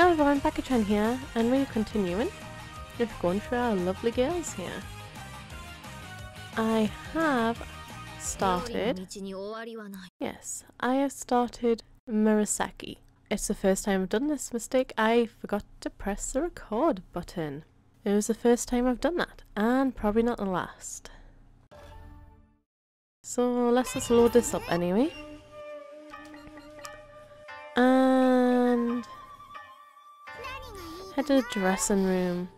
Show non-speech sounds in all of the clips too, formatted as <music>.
Hello everyone, Bakachan here, and we're continuing with going through our lovely girls here. I have started, yes, I have started Murasaki. It's the first time I've done this mistake, I forgot to press the record button. It was the first time I've done that, and probably not the last. So let's just load this up anyway. And head to the dressing room.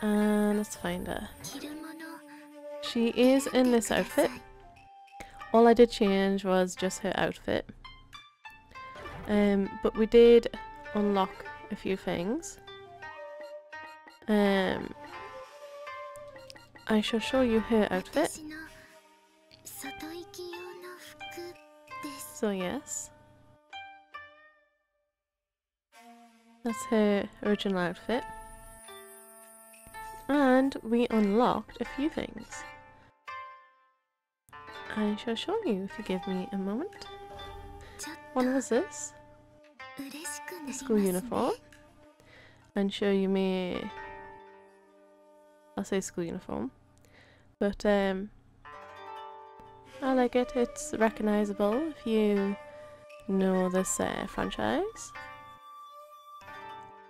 And let's find her. She is in this outfit. All I did change was just her outfit. Um, but we did unlock a few things. Um, I shall show you her outfit. So yes. That's her original outfit. And we unlocked a few things. I shall show you if you give me a moment. One was this. The school uniform. And show you me I'll say school uniform. But um I like it. It's recognizable if you know this uh, franchise.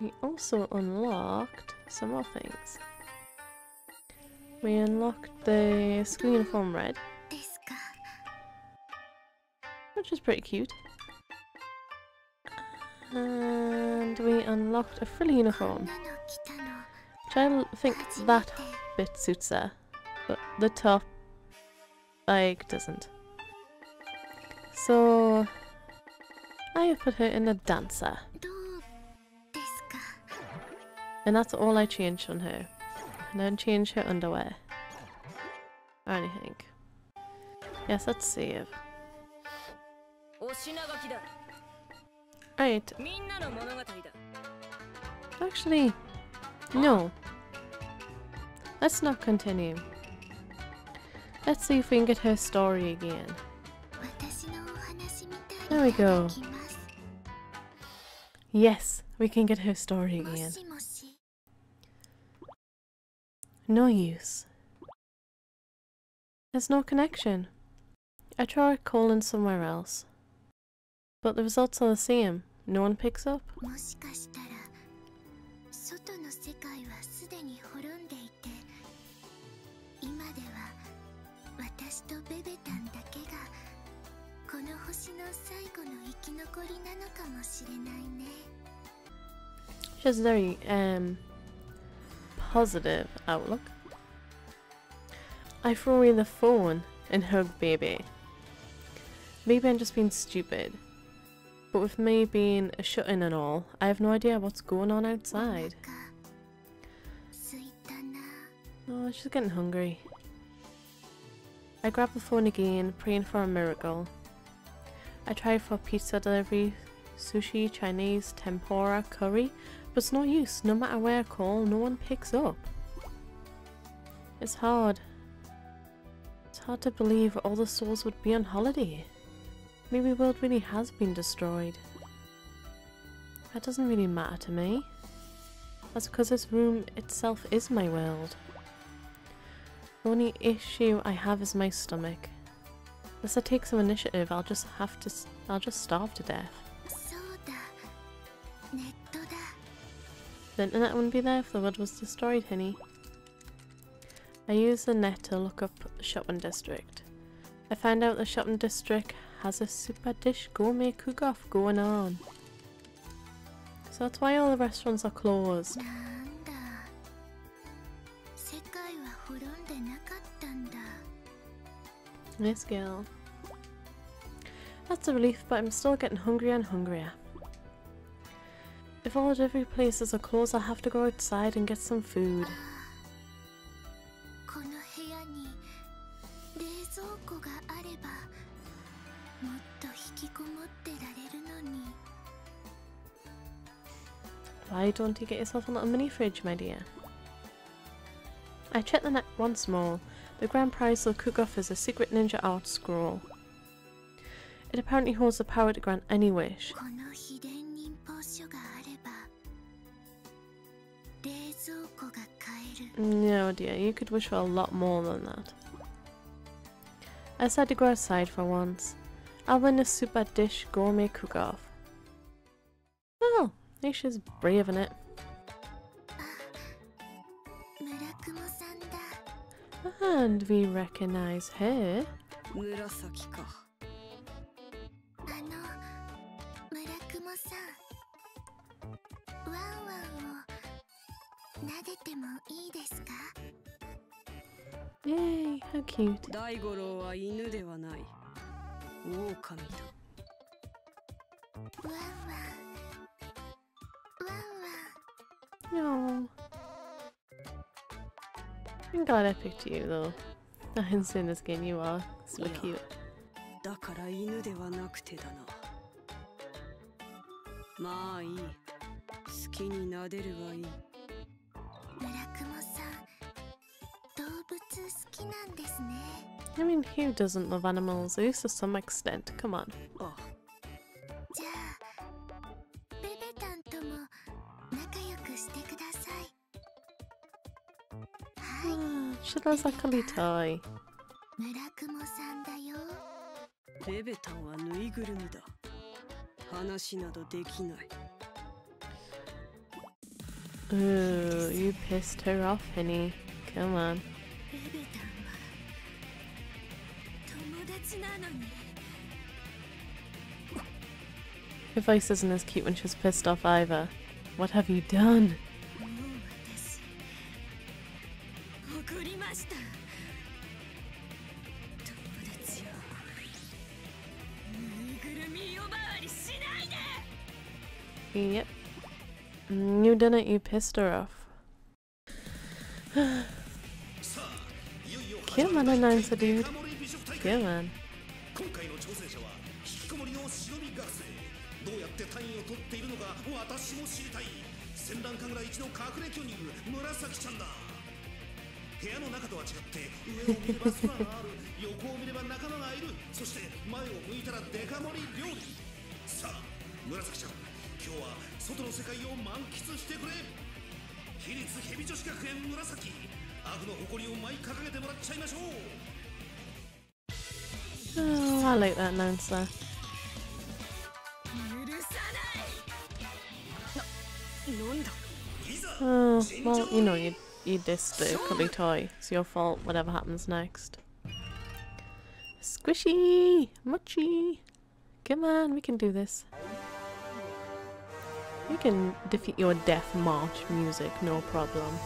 We also unlocked some more things. We unlocked the school uniform red. Which is pretty cute. And we unlocked a frilly uniform. Which I think that bit suits her. But the top like doesn't. So I have put her in a dancer. And that's all I changed on her. I didn't change her underwear. Or anything. Yes, let's save. Right. Actually, no. Let's not continue. Let's see if we can get her story again. There we go. Yes, we can get her story again. No use. There's no connection. I tried calling somewhere else. But the results are the same. No one picks up. She has very um, positive outlook. I throw away the phone and hug baby. Maybe I'm just being stupid. But with me being a shut-in and all, I have no idea what's going on outside. Oh, she's getting hungry. I grab the phone again, praying for a miracle. I try for pizza delivery, sushi, Chinese, tempura, curry, but it's no use. No matter where I call, no one picks up. It's hard. It's hard to believe all the souls would be on holiday. Maybe the world really has been destroyed. That doesn't really matter to me. That's because this room itself is my world. The only issue I have is my stomach. Unless I take some initiative, I'll just have to. I'll just starve to death. The internet wouldn't be there if the world was destroyed, honey. I use the net to look up the shopping district. I find out the shopping district has a super dish gourmet cook-off going on. So that's why all the restaurants are closed. Nice girl. That's a relief, but I'm still getting hungrier and hungrier. If all delivery places are closed, I'll have to go outside and get some food. Why don't you get yourself a little mini fridge, my dear? I checked the net once more. The grand prize will cook off as a secret ninja art scroll. It apparently holds the power to grant any wish. No dear, you could wish for a lot more than that. I decided to go outside for once. I'll win a super dish gourmet cook-off. Oh, well, Aisha's brave in it. And we recognize her. 紫 Yay, how cute. 大五郎は犬ではない狼だワンワンワンワン No. I'm glad I picked you though. I haven't seen this game, you are so Yeah. cute. だから犬ではなくてだなまあいい好きに撫でるがいい I mean, who doesn't love animals? At least to some extent. Come on. あじゃあベベタンとも仲良くしてくださいはい Ah, she does like a little toy. 村雲さんだよベベタンはぬいぐるみだ話などできない Ooh, you pissed her off, Penny. Come on. Her voice isn't as cute when she's pissed off either. What have you done? Yep. You didn't, you pissed her off. <sighs> Cute man announced the dude. Cute man. どうやって単位を取っているのか私も知りたい。戦乱神楽一の隠れ巨乳紫ちゃんだ。部屋の中とは違って上を見れば空がある <laughs> 横を見れば仲間がいる。そして前を向いたらデカ盛り料理。さあ紫ちゃん今日は外の世界を満喫してくれ。私立蛇女子学園紫。悪の誇りを舞い掲げてもらっちゃいましょう。<laughs> Oh, I like that announcer. Oh, well, you know, you, you dissed the cuddly toy. It's your fault, whatever happens next. Squishy! Muchy! Come on, we can do this. We can defeat your death march music, no problem.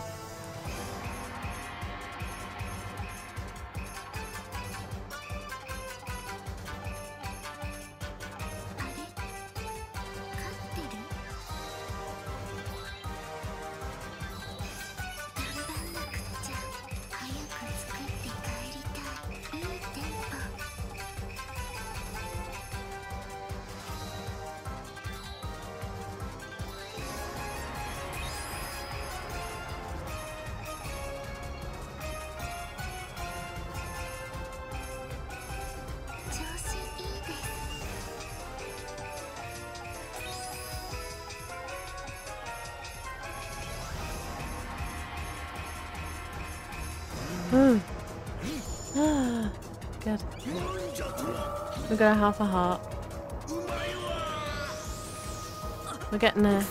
Good. We got a half a heart. We're getting there.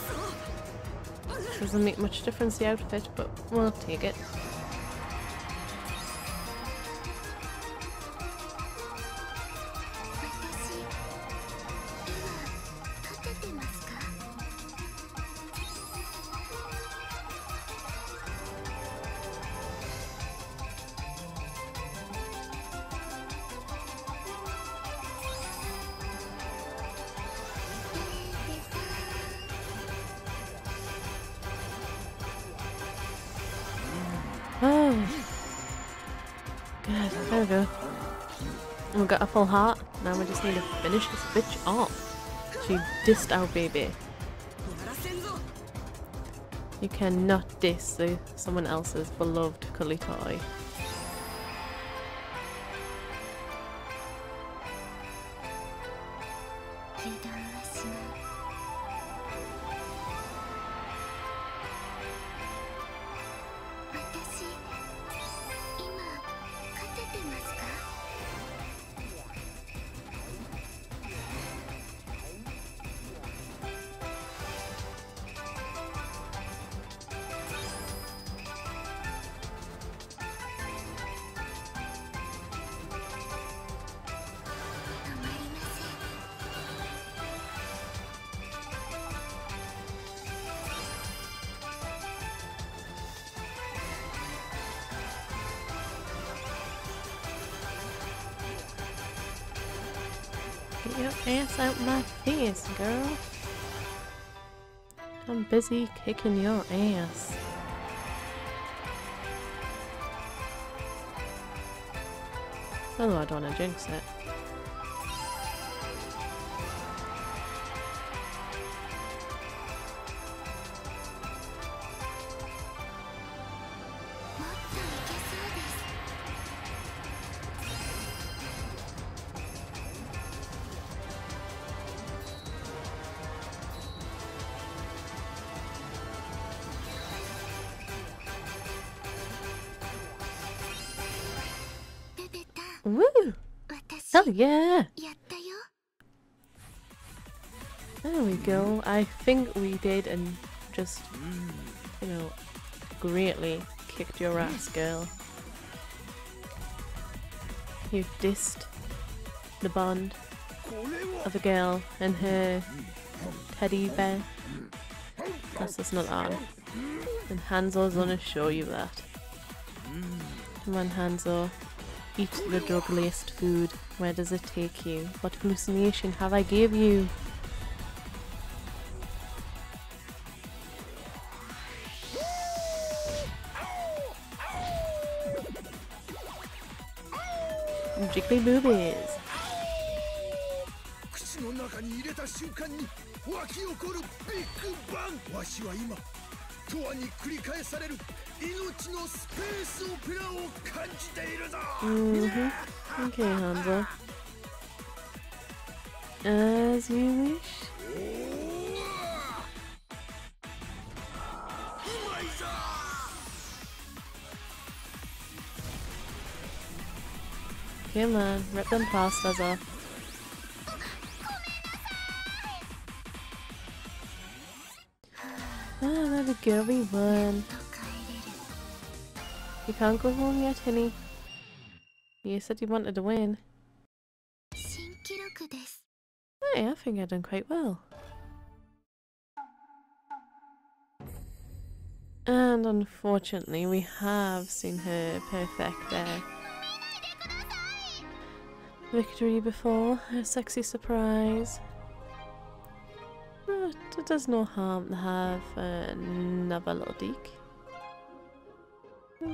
Doesn't make much difference the outfit, but we'll take it. we go. We've got a full heart. Now we just need to finish this bitch off. She dissed our baby. You cannot diss the, someone else's beloved Kulitoi. Get your ass out my face, girl. I'm busy kicking your ass. Although I don't want to jinx it. Woo! Hell yeah! There we go. I think we did and just, you know, greatly kicked your ass, girl. You dissed the bond of a girl and her teddy bear. That's just not on. And Hanzo's gonna show you that. Come on, Hanzo. Eat the drug-laced food. Where does it take you? What hallucination have I gave you? Jiggly boobies. Mm hmm Okay, Hanzo. As you wish. Oh Come on, rip them pastas off. Ah, oh, that'd good, everyone. You can't go home yet, honey. You said you wanted to win. Hey, I think I've done quite well. And unfortunately, we have seen her perfect there. victory before, a sexy surprise. But it does no harm to have another little deke.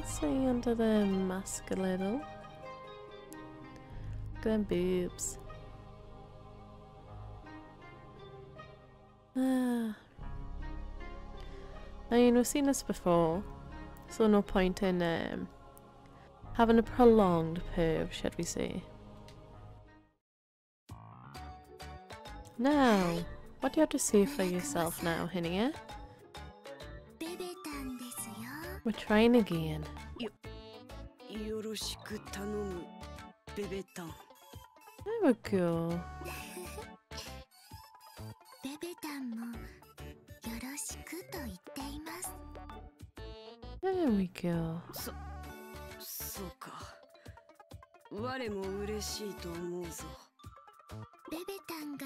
See under the mask a little. Look at them boobs. Ah. I mean, we've seen this before, so no point in um, having a prolonged perv, should we say. Now, what do you have to say for yourself now, Hinia? ベベタンですよ We're trying again. よろしく頼むベベタン There we go. ベベタンもよろしくと言っています There we go. そそうか我も嬉しいと思うぞベベタンが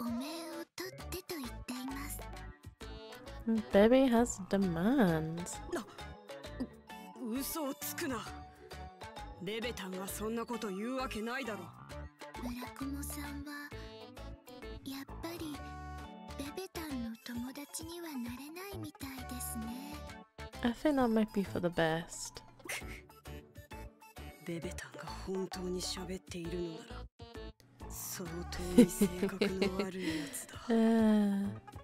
お面を Baby has demands. 嘘をつくなベベタンがそんなこと言うわけないだろ村雲さんはやっぱりベベタンの友達にはなれないみたいですね。I think that might be for the best. ベベタンが本当に喋っているのなら相当に性格の悪いやつだ <laughs>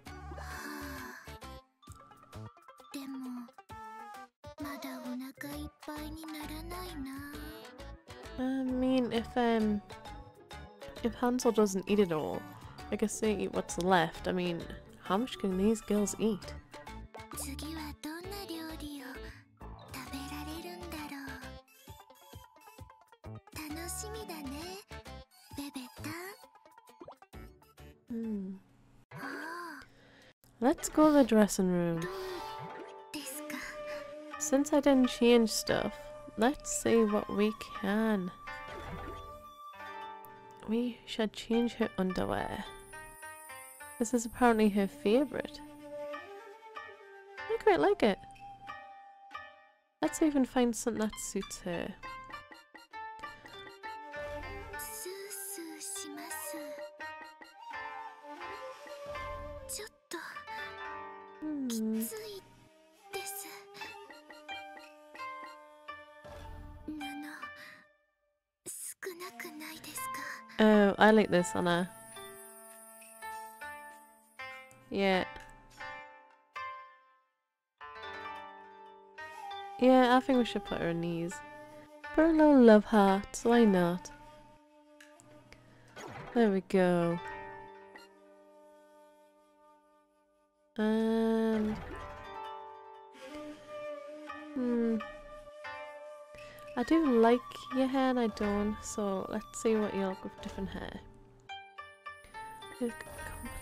I mean, if um, if Hansel doesn't eat it all, I guess they eat what's left. I mean, how much can these girls eat? Let's go to the dressing room. Since I didn't change stuff, let's see what we can. We should change her underwear. This is apparently her favourite. I quite like it. Let's even find something that suits her. Oh, I like this on her. Yeah. Yeah, I think we should put her on these. Put her little love hearts, why not? There we go. And... I do like your hair and I don't, so let's see what you look with different hair. It's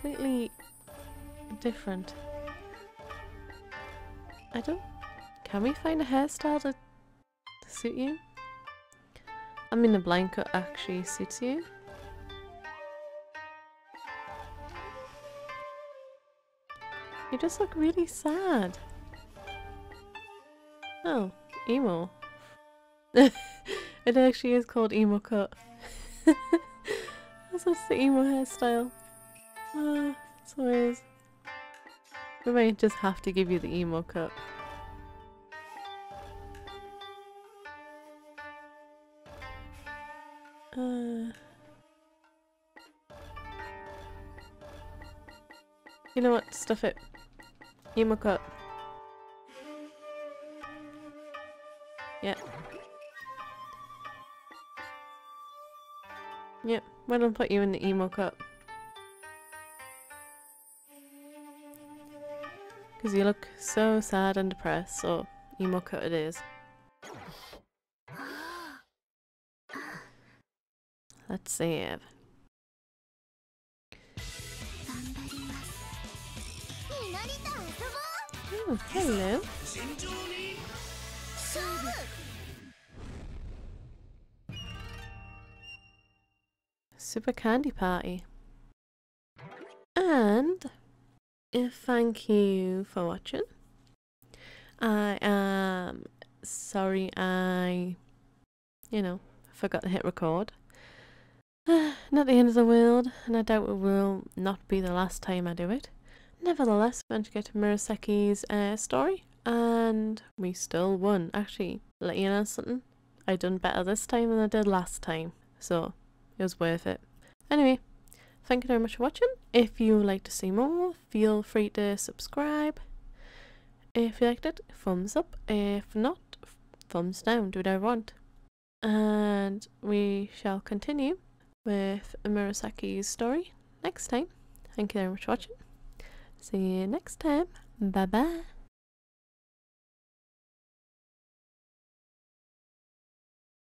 completely different. I don't... Can we find a hairstyle to, to suit you? I mean the blanket actually suits you. You just look really sad. Oh, emo. <laughs> it actually is called emo cut. <laughs> That's just the emo hairstyle. Ah, so it is. We might just have to give you the emo cut. Uh, you know what? Stuff it. Emo cut. Yep. Yep, what'll put you in the emo cup? Because you look so sad and depressed, Or emo cup it is. Let's save. it. hello. Super Candy Party. And uh, thank you for watching. I am sorry I, you know, forgot to hit record. <sighs> not the end of the world, and I doubt it will not be the last time I do it. Nevertheless, we managed to get to Murasaki's uh, story, and we still won. Actually, let you know something. I done better this time than I did last time, so it was worth it. Anyway, thank you very much for watching. If you would like to see more, feel free to subscribe. If you liked it, thumbs up. If not, thumbs down. Do whatever you want. And we shall continue with Murasaki's story next time. Thank you very much for watching. See you next time. Bye bye.